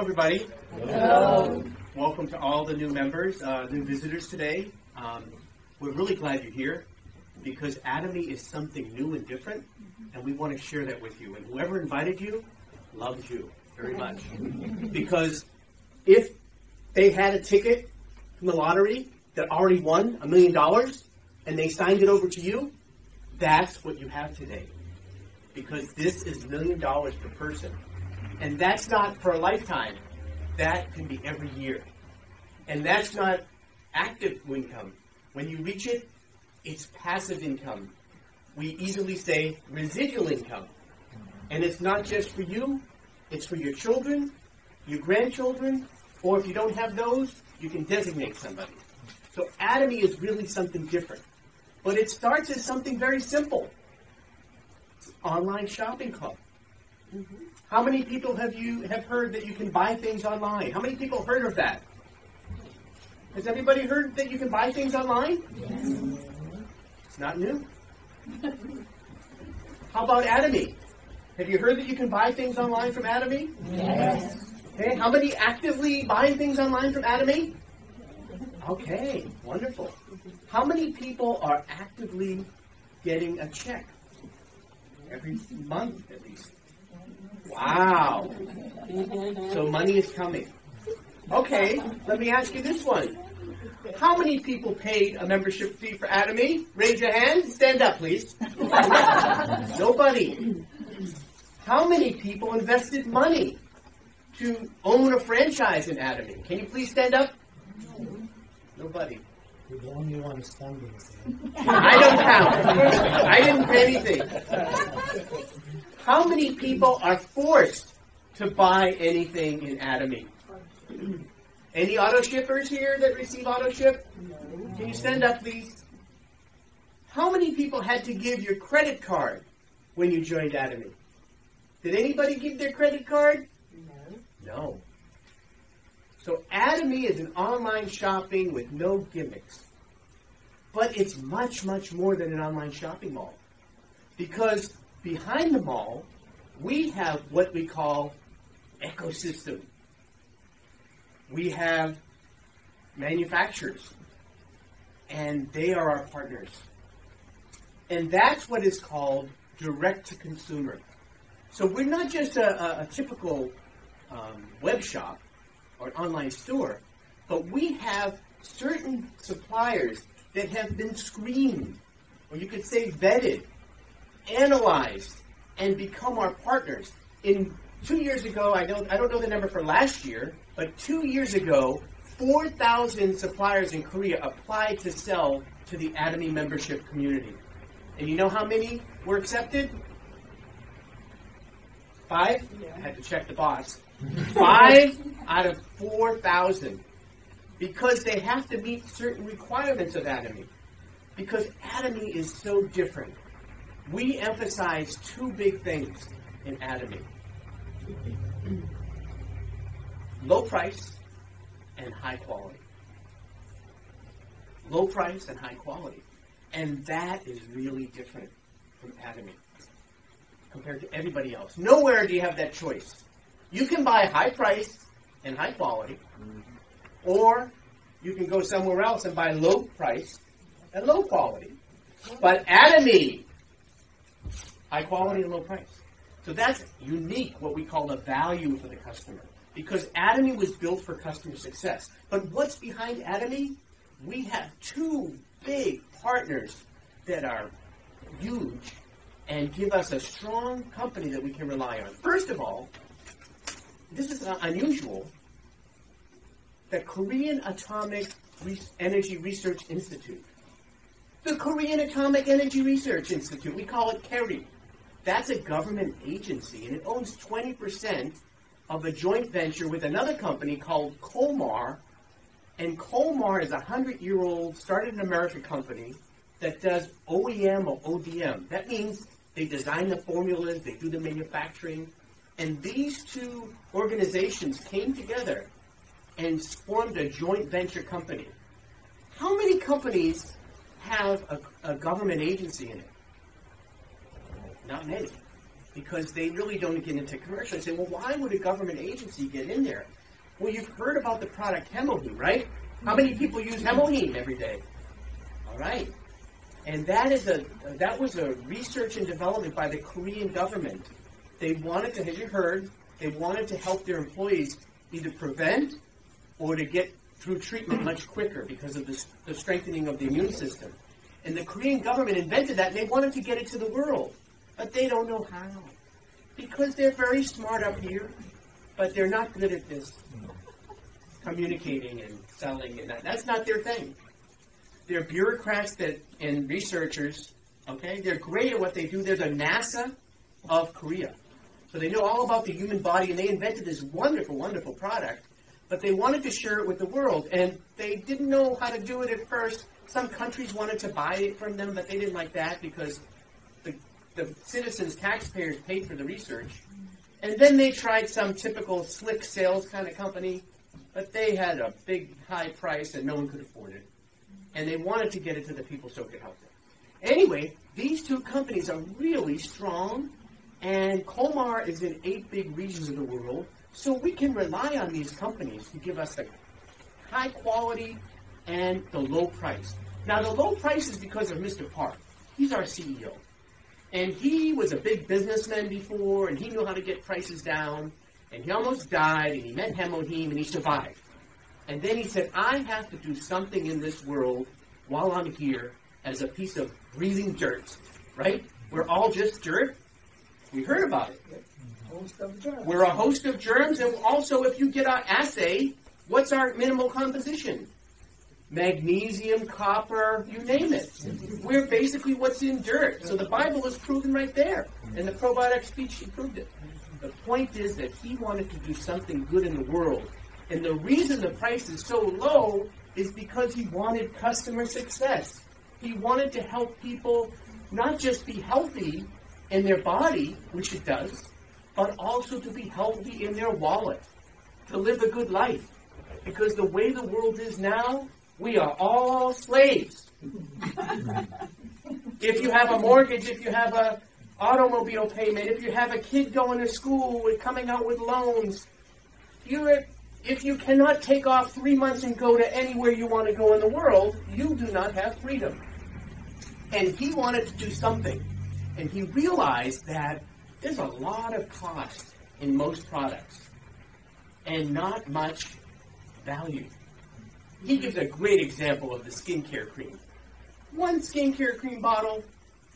everybody. Hello. Welcome to all the new members, uh, new visitors today. Um, we're really glad you're here because Atomy is something new and different, and we want to share that with you. And whoever invited you loves you very much because if they had a ticket from the lottery that already won a million dollars and they signed it over to you, that's what you have today. Because this is a million dollars per person. And that's not for a lifetime. That can be every year. And that's not active income. When you reach it, it's passive income. We easily say residual income. And it's not just for you, it's for your children, your grandchildren, or if you don't have those, you can designate somebody. So Atomy is really something different. But it starts as something very simple. It's online shopping club. How many people have you have heard that you can buy things online? How many people heard of that? Has everybody heard that you can buy things online? Yes. It's not new. How about Atomy? Have you heard that you can buy things online from Atomy? Yes. Okay, how many actively buying things online from Atomy? Okay, wonderful. How many people are actively getting a check? Every month at least. Wow. Mm-hmm. So money is coming. Okay, let me ask you this one. How many people paid a membership fee for Atomy? Raise your hand. Stand up, please. Nobody. How many people invested money to own a franchise in Atomy? Can you please stand up? Nobody. You're the only one standing. I don't count. I didn't pay anything. How many people are forced to buy anything in Atomy? Any auto shippers here that receive auto ship? Can you stand up, please? How many people had to give your credit card when you joined Atomy? Did anybody give their credit card? No. No. So Atomy is an online shopping with no gimmicks. But it's much, much more than an online shopping mall. Because behind the mall, we have what we call ecosystem. We have manufacturers, and they are our partners. And that's what is called direct to consumer. So we're not just a, a, a typical um, web shop or online store, but we have certain suppliers that have been screened, or you could say vetted, analyzed, and become our partners. In two years ago, I don't, I don't know the number for last year, but two years ago, 4,000 suppliers in Korea applied to sell to the Atomy membership community. And you know how many were accepted? Five? I had to check the boss. Five out of 4,000. Because they have to meet certain requirements of Atomy. Because Atomy is so different. We emphasize two big things in Atomy low price and high quality. Low price and high quality. And that is really different from Atomy compared to everybody else. Nowhere do you have that choice. You can buy high price and high quality, or you can go somewhere else and buy low price and low quality. But Atomy, high quality and low price. So that's unique, what we call the value for the customer. Because Atomy was built for customer success. But what's behind Atomy? We have two big partners that are huge and give us a strong company that we can rely on. First of all, this is unusual. The Korean Atomic Re- Energy Research Institute. The Korean Atomic Energy Research Institute, we call it KAERI. That's a government agency, and it owns 20% of a joint venture with another company called Kolmar. And Kolmar is a 100 year old, started in America company that does OEM or ODM. That means they design the formulas, they do the manufacturing. And these two organizations came together and formed a joint venture company. How many companies have a, a government agency in it? Not many. because they really don't get into commercial. They say, well, why would a government agency get in there? Well, you've heard about the product HemoHIM, right? How many people use HemoHIM every day? All right. And that is a that was a research and development by the Korean government. They wanted to, as you heard, they wanted to help their employees either prevent or to get through treatment much quicker because of the, the strengthening of the immune system. And the Korean government invented that and they wanted to get it to the world. But they don't know how. Because they're very smart up here, but they're not good at this communicating and selling and that. That's not their thing. They're bureaucrats that and researchers, okay? They're great at what they do. They're the NASA of Korea. So they know all about the human body and they invented this wonderful, wonderful product. But they wanted to share it with the world and they didn't know how to do it at first. Some countries wanted to buy it from them, but they didn't like that because the, citizens, taxpayers paid for the research. And then they tried some typical slick sales kind of company, but they had a big high price and no one could afford it. And they wanted to get it to the people so it could help them. Anyway, these two companies are really strong, and Kolmar is in eight big regions of the world, so we can rely on these companies to give us the high quality and the low price. Now, the low price is because of Mr. Park. He's our CEO. And he was a big businessman before, and he knew how to get prices down. And he almost died, and he met HemoHIM, and he survived. And then he said, I have to do something in this world while I'm here as a piece of breathing dirt. Right? We're all just dirt. We heard about it. Host of germs. We're a host of germs, and also, if you get our assay, what's our minimal composition? Magnesium, copper, you name it. We're basically what's in dirt. So the Bible is proven right there, and the probiotic speech proved it. The point is that he wanted to do something good in the world, and the reason the price is so low is because he wanted customer success. He wanted to help people not just be healthy in their body, which it does, but also to be healthy in their wallet, to live a good life. Because the way the world is now, we are all slaves. if you have a mortgage, if you have a automobile payment, if you have a kid going to school and coming out with loans, you're if you cannot take off three months and go to anywhere you want to go in the world, you do not have freedom. And he wanted to do something. And he realized that there's a lot of cost in most products and not much value. He gives a great example of the skincare cream. One skincare cream bottle,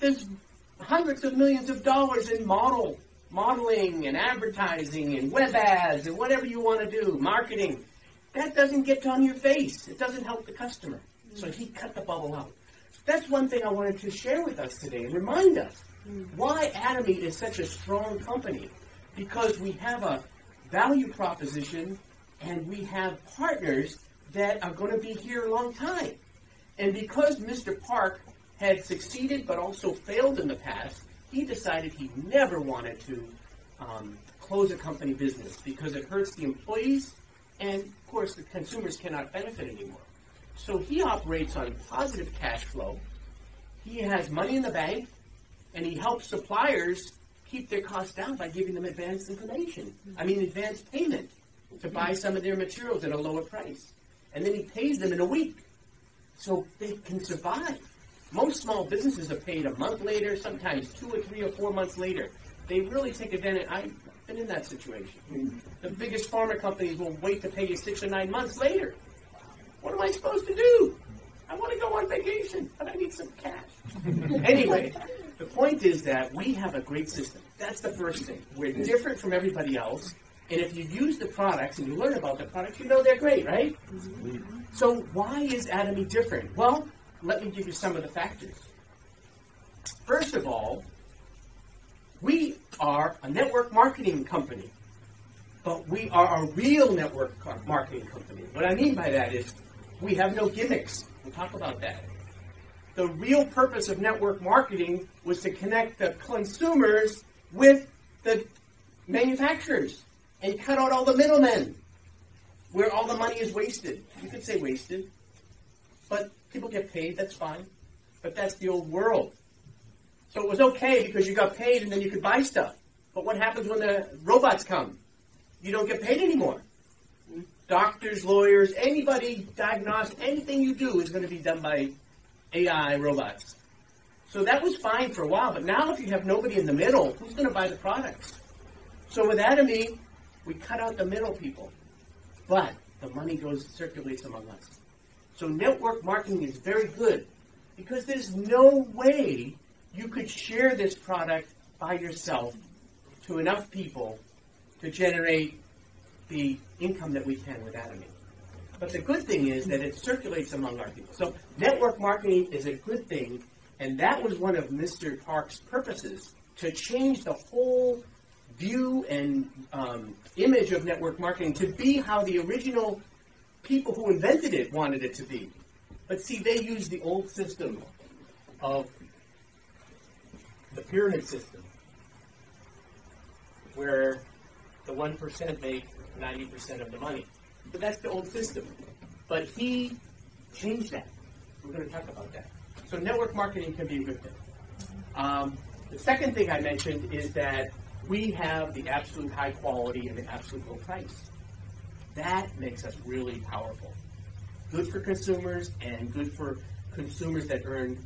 there's hundreds of millions of dollars in model, modeling and advertising and web ads and whatever you want to do, marketing. That doesn't get on your face. It doesn't help the customer. So he cut the bubble out. That's one thing I wanted to share with us today and remind us why Atomy is such a strong company. Because we have a value proposition and we have partners that are going to be here a long time. And because Mr. Park had succeeded but also failed in the past, he decided he never wanted to um, close a company business because it hurts the employees and, of course, the consumers cannot benefit anymore. So he operates on positive cash flow. He has money in the bank, and he helps suppliers keep their costs down by giving them advanced information. I mean, advanced payment to buy some of their materials at a lower price. And then he pays them in a week so they can survive. Most small businesses are paid a month later, sometimes two or three or four months later. They really take advantage. I've been in that situation. The biggest pharma companies will wait to pay you six or nine months later. What am I supposed to do? I want to go on vacation, but I need some cash. anyway, the point is that we have a great system. That's the first thing. We're different from everybody else. And if you use the products and you learn about the products, you know they're great, right? Mm-hmm. So why is Atomy different? Well, let me give you some of the factors. First of all, we are a network marketing company, but we are a real network marketing company. What I mean by that is we have no gimmicks. We'll talk about that. The real purpose of network marketing was to connect the consumers with the manufacturers and cut out all the middlemen where all the money is wasted. You could say wasted, but people get paid, that's fine. But that's the old world. So it was okay because you got paid and then you could buy stuff. But what happens when the robots come? You don't get paid anymore. Doctors, lawyers, anybody diagnosed, anything you do is going to be done by AI robots. So that was fine for a while, but now if you have nobody in the middle, who's going to buy the products? So with Atomy, we cut out the middle people, but the money goes circulates among us. So network marketing is very good because there's no way you could share this product by yourself to enough people to generate the income that we can with Atomy. But the good thing is that it circulates among our people. So network marketing is a good thing, and that was one of Mr. Park's purposes to change the whole view and um, image of network marketing to be how the original people who invented it wanted it to be. But see, they used the old system of the pyramid system, where the 1% make 90% of the money. But that's the old system. But he changed that. We're going to talk about that. So network marketing can be a good thing. Um, the second thing I mentioned is that we have the absolute high quality and the absolute low price. That makes us really powerful. Good for consumers and good for consumers that earn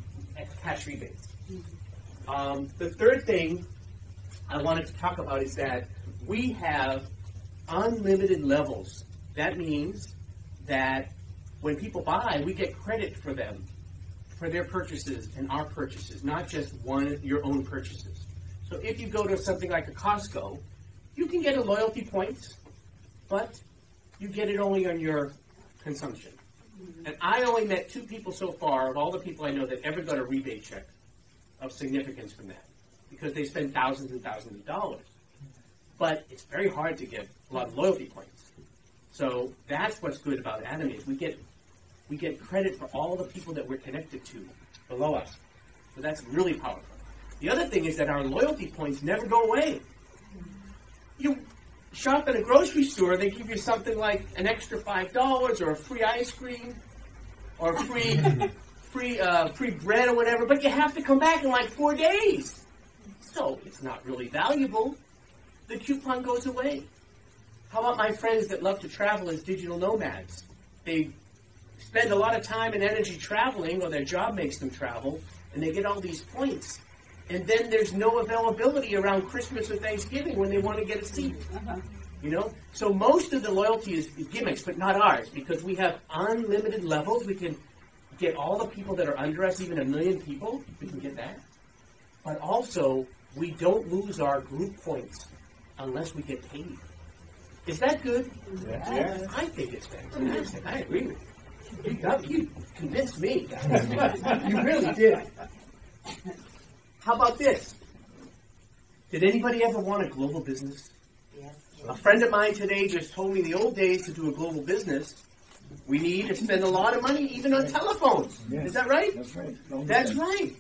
cash rebates. Um, the third thing I wanted to talk about is that we have unlimited levels. That means that when people buy, we get credit for them, for their purchases and our purchases, not just one your own purchases. So if you go to something like a Costco, you can get a loyalty points, but you get it only on your consumption. And I only met two people so far of all the people I know that ever got a rebate check of significance from that because they spend thousands and thousands of dollars. But it's very hard to get a lot of loyalty points. So that's what's good about Atomy is we get we get credit for all the people that we're connected to below us. So that's really powerful. The other thing is that our loyalty points never go away. You shop at a grocery store, they give you something like an extra five dollars or a free ice cream or free free uh, free bread or whatever, but you have to come back in like four days. So it's not really valuable. The coupon goes away. How about my friends that love to travel as digital nomads? They spend a lot of time and energy traveling, or their job makes them travel, and they get all these points. And then there's no availability around Christmas or Thanksgiving when they want to get a seat. Uh-huh. You know? So most of the loyalty is gimmicks, but not ours, because we have unlimited levels. We can get all the people that are under us, even a million people, we can get that. But also, we don't lose our group points unless we get paid. Is that good? Yes. I think it's fantastic. I agree with you. You, got, you convinced me. you really did. How about this? Did anybody ever want a global business? A friend of mine today just told me the old days to do a global business, we need to spend a lot of money even on telephones. Is that right? That's right. That's right.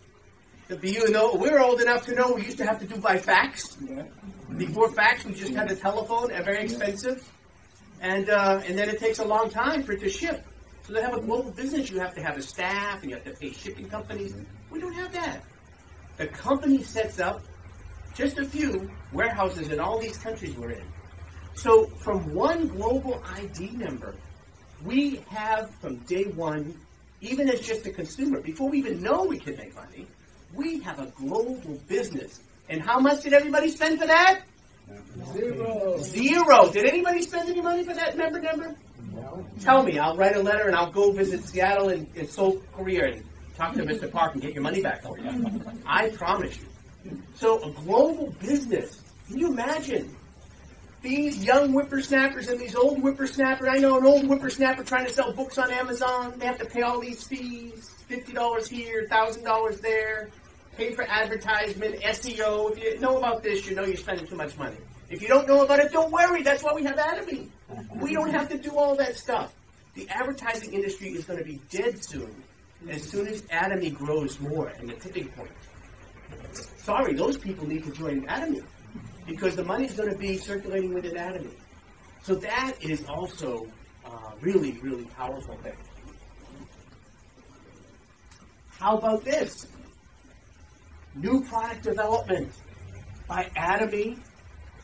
The you know, we're old enough to know we used to have to do by fax. Yeah. Before fax, we just had a telephone, and very expensive, and uh, and then it takes a long time for it to ship. So to have a global business, you have to have a staff, and you have to pay shipping companies. We don't have that. The company sets up just a few warehouses in all these countries we're in. So from one global ID number, we have from day one, even as just a consumer, before we even know we can make money, we have a global business. And how much did everybody spend for that? Zero. Zero. Did anybody spend any money for that member number? No. Tell me. I'll write a letter and I'll go visit Seattle and, and Seoul, Korea and talk to Mr. Park and get your money back for you. I promise you. So a global business. Can you imagine? These young whippersnappers and these old whippersnappers. I know an old whippersnapper trying to sell books on Amazon. They have to pay all these fees. Fifty dollars here, thousand dollars there. Pay for advertisement, SEO. If you know about this, you know you're spending too much money. If you don't know about it, don't worry. That's why we have Atomy. We don't have to do all that stuff. The advertising industry is going to be dead soon, as soon as Atomy grows more and the tipping point. Sorry, those people need to join Atomy because the money is going to be circulating within Atomy. So that is also uh, really, really powerful thing. How about this? New product development by Atomy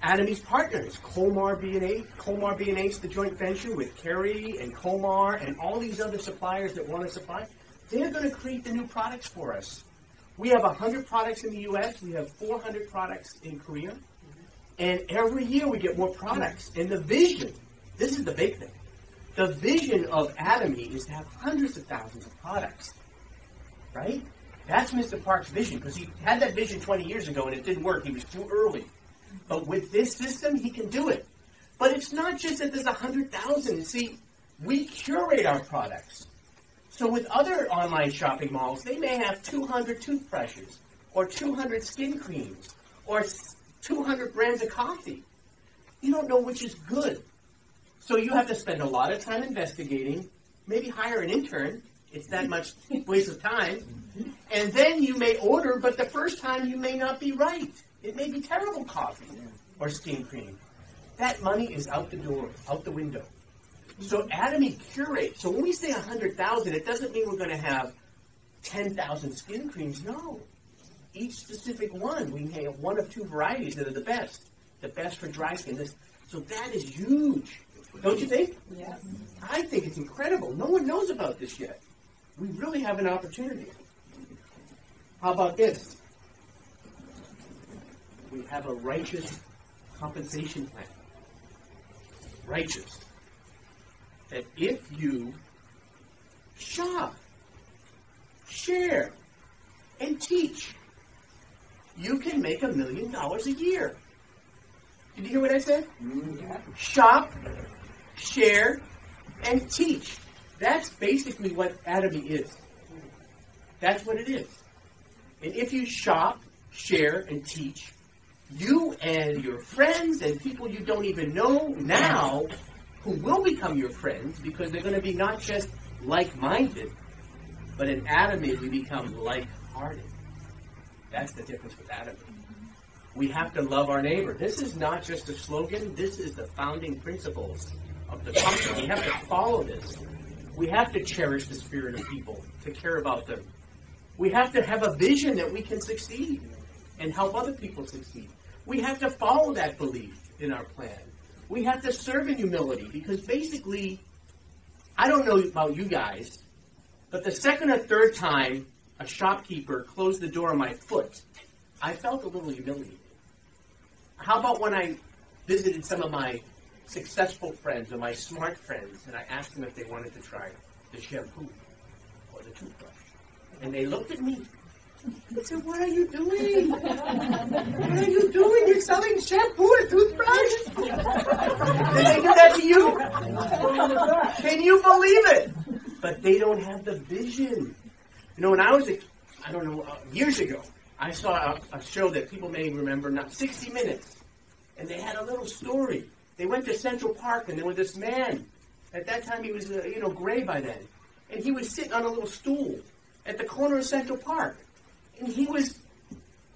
Atomy's partners, Kolmar B&H, Kolmar B&H, the joint venture with KAERI and Kolmar and all these other suppliers that want to supply, they're going to create the new products for us. We have 100 products in the U.S., we have 400 products in Korea, and every year we get more products. And the vision, this is the big thing, the vision of Atomy is to have hundreds of thousands of products, right? That's Mr. Park's vision because he had that vision 20 years ago and it didn't work. He was too early. But with this system, he can do it. But it's not just that there's 100,000. See, we curate our products. So with other online shopping malls, they may have 200 toothbrushes or 200 skin creams or 200 brands of coffee. You don't know which is good. So you have to spend a lot of time investigating, maybe hire an intern. It's that much waste of time. Mm-hmm. And then you may order, but the first time you may not be right. It may be terrible coffee or skin cream. That money is out the door, out the window. So Atomy curates. So when we say 100,000, it doesn't mean we're going to have 10,000 skin creams. No. Each specific one, we may have one of two varieties that are the best. The best for dry skin. This, so that is huge. Don't you think? Yes. I think it's incredible. No one knows about this yet. We really have an opportunity. How about this? We have a righteous compensation plan. Righteous. That if you shop, share, and teach, you can make a million dollars a year. Did you hear what I said? Mm-hmm. Shop, share, and teach. That's basically what Atomy is. That's what it is. And if you shop, share, and teach, you and your friends and people you don't even know now, who will become your friends because they're going to be not just like minded, but in Atomy we become like hearted. That's the difference with Atomy. Mm-hmm. We have to love our neighbor. This is not just a slogan, this is the founding principles of the company. We have to follow this. We have to cherish the spirit of people, to care about them. We have to have a vision that we can succeed and help other people succeed. We have to follow that belief in our plan. We have to serve in humility because basically, I don't know about you guys, but the second or third time a shopkeeper closed the door on my foot, I felt a little humiliated. How about when I visited some of my successful friends or my smart friends and I asked them if they wanted to try the shampoo or the toothbrush? And they looked at me and said, What are you doing? What are you doing? You're selling shampoo and toothbrush? Did they do that to you? Can you believe it? But they don't have the vision. You know, when I was a, I don't know, uh, years ago, I saw a, a show that people may remember, not 60 Minutes, and they had a little story. They went to Central Park, and there was this man. At that time, he was, uh, you know, gray by then, and he was sitting on a little stool at the corner of Central Park, and he was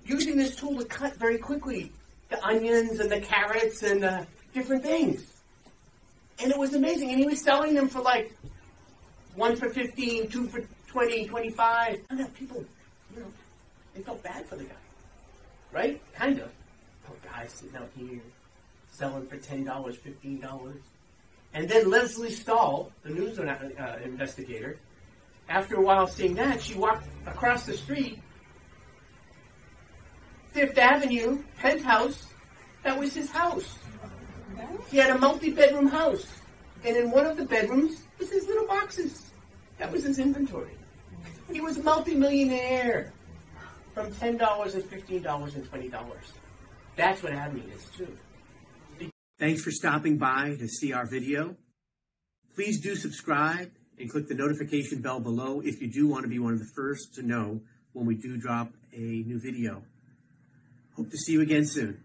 using this tool to cut very quickly the onions and the carrots and uh, different things. And it was amazing, and he was selling them for like one for 15, two for 20, 25. And then people, you know, they felt bad for the guy. Right? Kind of. Poor guy sitting out here selling for $10, $15. And then Lesley Stahl, the news uh, investigator, after a while seeing that, she walked across the street, Fifth Avenue, penthouse. That was his house. He had a multi-bedroom house. And in one of the bedrooms was his little boxes. That was his inventory. He was a multi-millionaire from $10 and $15 and $20. That's what Atomy is too. Thanks for stopping by to see our video. Please do subscribe and click the notification bell below if you do want to be one of the first to know when we do drop a new video. Hope to see you again soon.